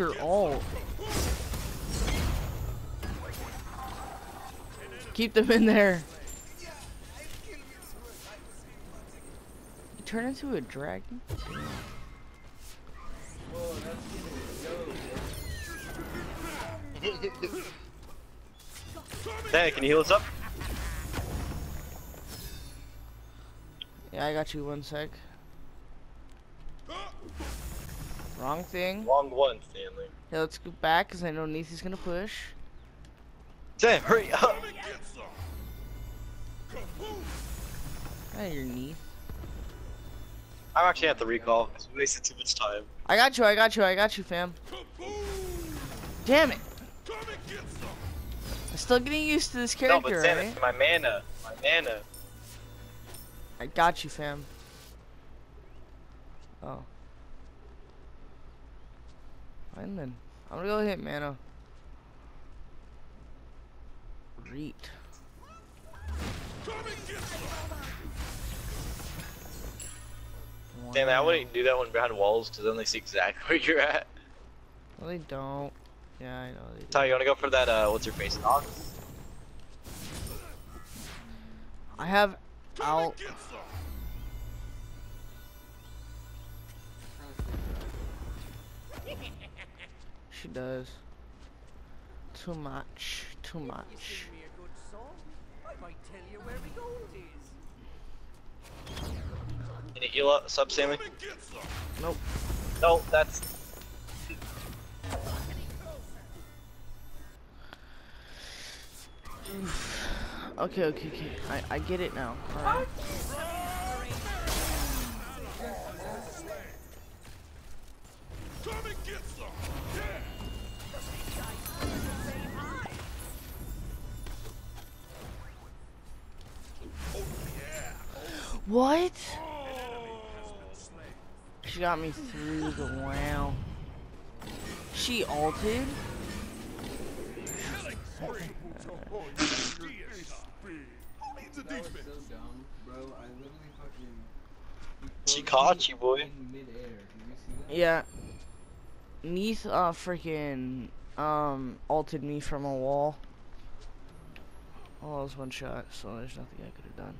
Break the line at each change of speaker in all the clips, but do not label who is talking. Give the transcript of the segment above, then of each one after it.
your ult. Keep them in there. You turn into a dragon?
Hey, can you heal us up?
Yeah, I got you one sec. Wrong thing.
Wrong one, Stanley.
Yeah, let's go back because I know Neithy's gonna push.
Sam, hurry up!
Hey, your Neith.
I'm actually at the recall because we wasted too much time.
I got you, I got you, I got you, fam. Damn it! I'm still getting used to this
No,
character,
but Sam,
right?
my mana. My mana.
I got you, fam. Oh. I'm gonna go hit mana. Reet.
Damn, I wouldn't do that one behind walls because then they see exactly where you're at.
No, they don't. Yeah, I know they
Ty, you wanna go for that, uh, what's your face? Nox?
I have out. She does. Too much. Too much.
me a good song. I might tell you where the gold is.
Can you heal up, sub Sammy?
Nope.
No, that's.
Okay, okay, okay. I, I get it now. Alright. What? She got me through the wow. She ulted?
so dumb, bro. I literally fucking.
She caught you, boy.
In midair. Did you see that?
Yeah. Neith uh freaking um ulted me from a wall. Oh, it was one shot, so there's nothing I could have done.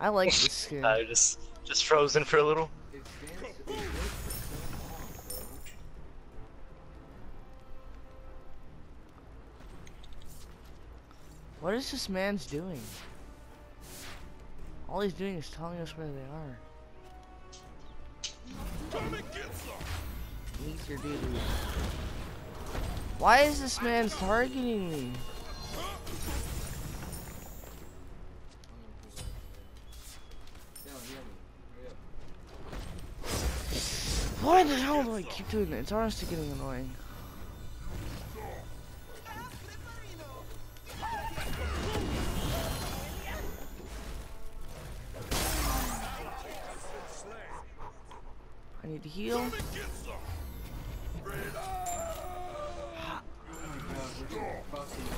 I like this skin.
I just, just frozen for a little.
It stands. It works for so long, bro.
What is this man's doing? All he's doing is telling us where they are. Meet your dude. Why is this man targeting me? Why the hell do I keep doing that? It's honestly getting annoying. I need to heal.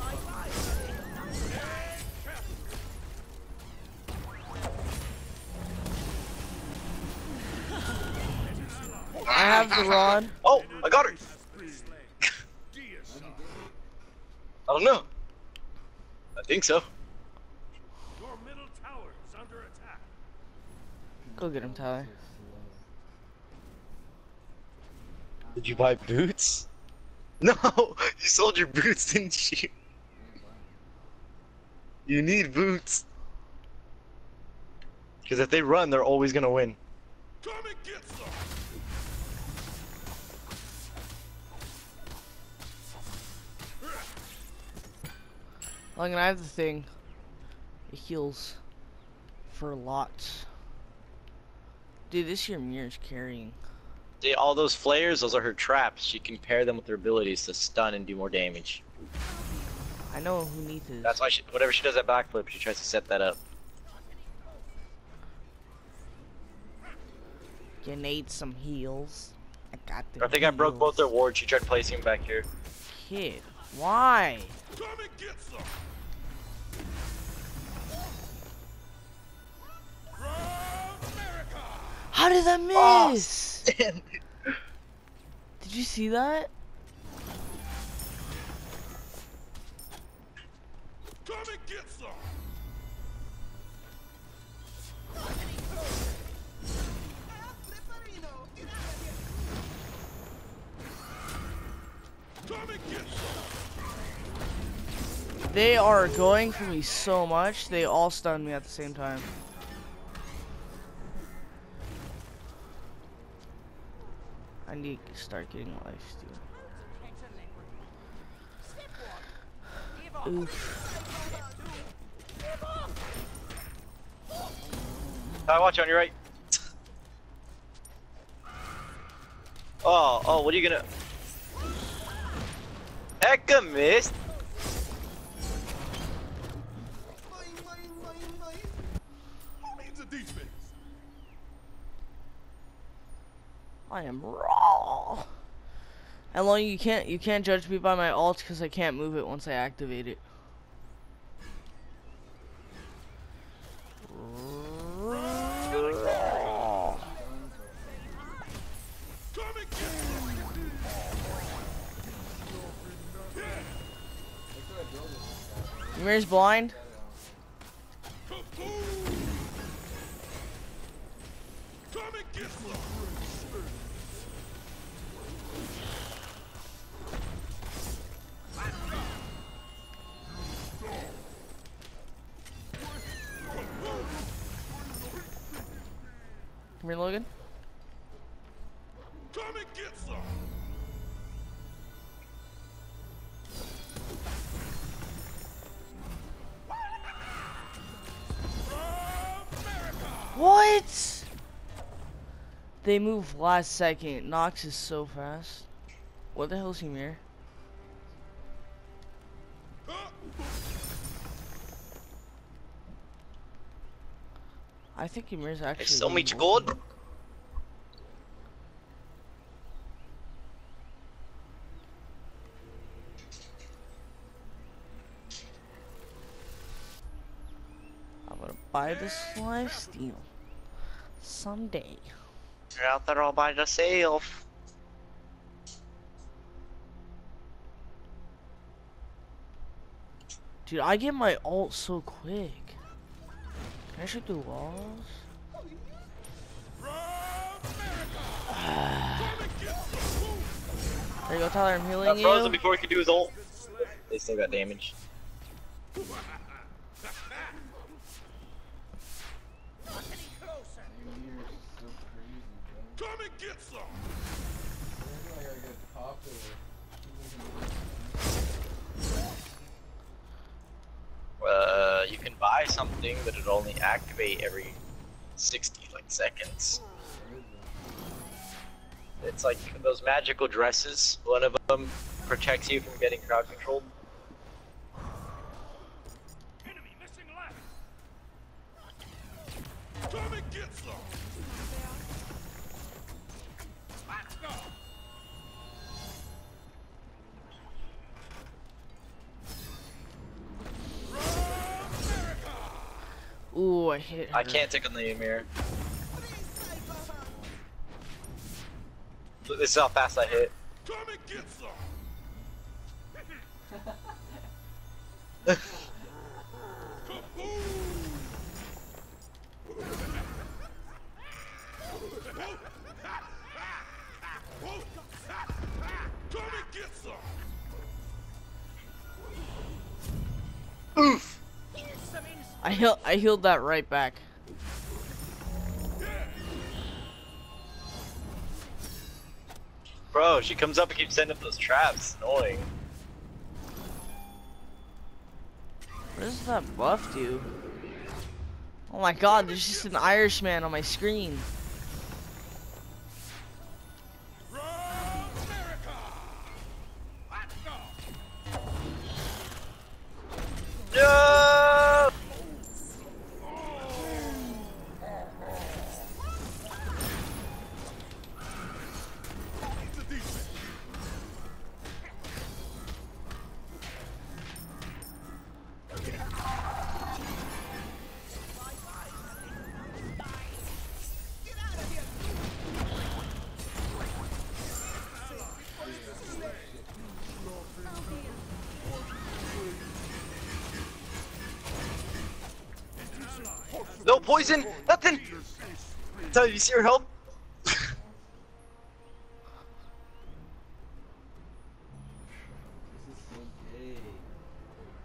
Oh
have the rod.
Oh, I got her! I don't know. I think so.
Your middle tower is under attack.
Go get him, Tyler.
Did you buy boots? No, you sold your boots, didn't you? You need boots. Because if they run, they're always gonna win.
Come and get some.
Like, and I have the thing. It heals for lots. Dude, this year Mirror's carrying.
See, all those flares, those are her traps. She can pair them with her abilities to stun and do more damage.
I know who needs this.
That's why she, whatever she does that backflip, she tries to set that up.
You need some heals. I got the
I think I broke both their wards. She tried placing them back here.
Kid, why?
Come and get some.
How did that
Oh,
miss?
Damn.
Did you see that?
Come and get some.
They are going for me so much. They all stun me at the same time. I need to start getting life. Oof.
I watch on your right. Oh, oh, what are you gonna? Hecka missed.
I am raw. And long you can't you can't judge me by my alt because I can't move it once I activate it.
Get
blind.
Come
here, Logan.
Come and get some.
What? They move last second. Nox is so fast. What the hell's Ymir? I think Ymir's actually.
so
gonna
much gold.
I'm gonna buy this life steal someday.
You're out there all by yourself.
Dude, I get my ult so quick. Can I shoot through walls? there you go, Tyler. I'm healing
Got frozen
you.
before he could do his ult. They still got damage.
You're so crazy, bro.
Come and get some.
Every time I gotta get popular.
Uh, you can buy something, but it only activate every 60 like seconds. It's like those magical dresses. One of them protects you from getting crowd controlled.
Come and get some. Let's go.
Ooh, I hit her.
I can't take on the Ymir. Look, This is how fast I hit.
Come and get some.
Heal I healed that right back.
Bro, she comes up and keeps sending up those traps. Annoying.
What does that buff do? Oh my god, there's just an Irishman on my screen.
No poison, nothing. Tell you see your health.
This is so gay.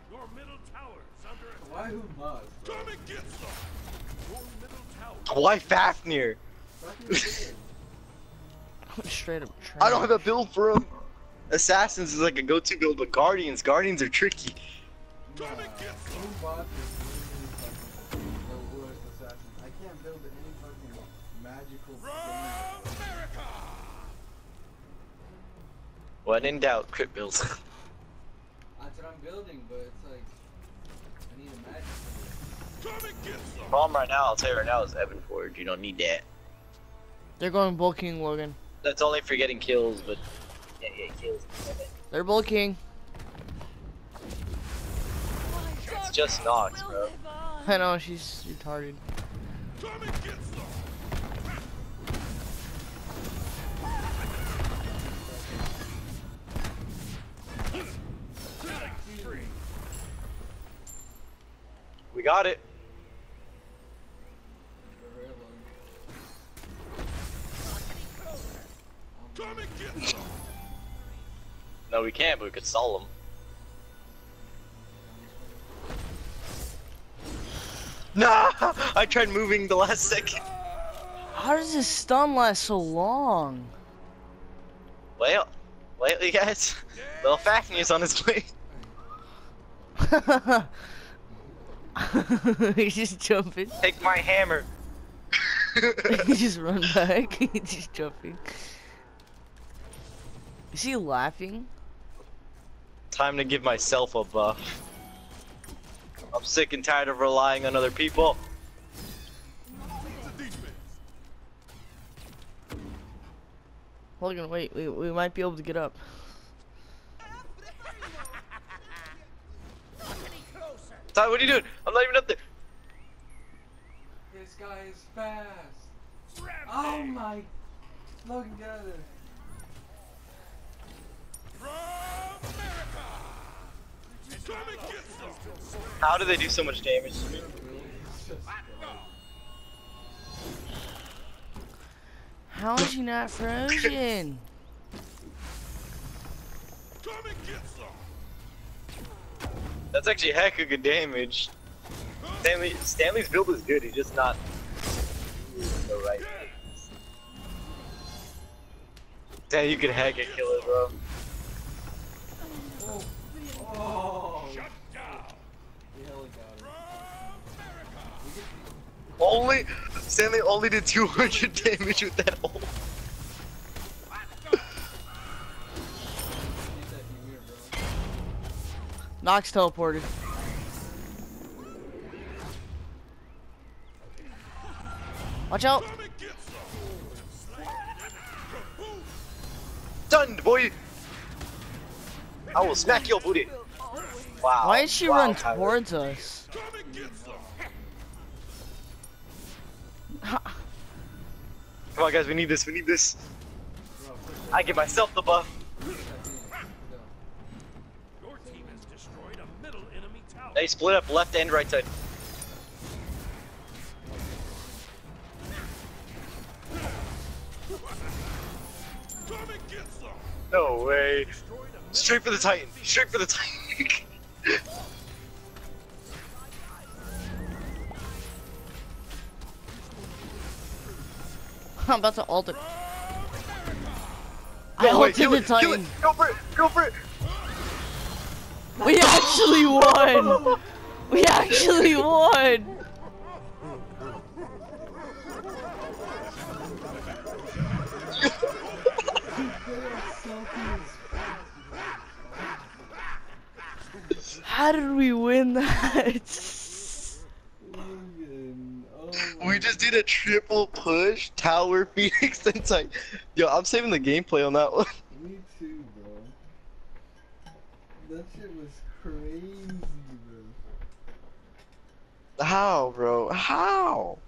Your middle tower is under attack.
Why who must?
Come and get some. Your middle tower.
Why Fafnir?
I'm straight up
I don't have a build for him. Assassins is like a go-to build, but Guardians, Guardians are tricky.
Come and get some.
Magical
From
thing.
America.
When in doubt, crit builds.
That's what I'm building, but it's like I need a magic thing.
Come and get some.
Problem right now, I'll tell you right now, is Evan Forge. You don't need that.
They're going bulking, Logan.
That's only for getting kills, but yeah, yeah, kills.
They're bulking.
It's just Nox, bro.
I know she's retarded.
Come and get some.
Got it.
For real, Logan.
Come and get some.
No, we can't, but we could stall them. Nah! I tried moving the last second.
How does this stun last so long?
Well, lately, guys, little Fafnir's on his way.
He's just jumping.
Take my hammer.
he just run back. He's just jumping. Is he laughing?
Time to give myself a buff. I'm sick and tired of relying on other people.
Logan, wait, we, we might be able to get up.
Ty, what are you doing? I'm not even up there.
This guy is fast.
Grab
Oh my. Logan, get out of there.
From America. Come and get some.
How do they do so much damage to me?
How is he not frozen?
Come and get some.
That's actually a heck of good damage. Stanley, Stanley's build is good. He's just not the right. Damn, you could hack it, kill it, bro.
Oh. Oh.
Shut down.
We hella got
From
it.
America.
We get
Only Stanley only did 200 damage with that ult.
Nox teleported. Watch out!
Come and get some. Kaboom.
Stunned, boy. I will smack your booty. Wow.
Why did she
wow,
run
Tyler.
towards us?
Come and get some.
Come on, guys. We need this. We need this. I give myself the buff.
that thing. Go.
Your team has destroyed a middle enemy tower.
They split up left and right side.
Come and get some.
No way.
Destroyed a middle
Straight for the Titan. Straight for the Titan.
I'm about to ult it. I ulted
kill
the
it, kill it.
Titan.
Go for it. Go for it.
We actually won! We actually won! How did we win that?
We just did a triple push, tower, phoenix, and Titan. Yo, I'm saving the gameplay on that one.
Me too, bro. That shit was crazy, bro.
How, bro? How?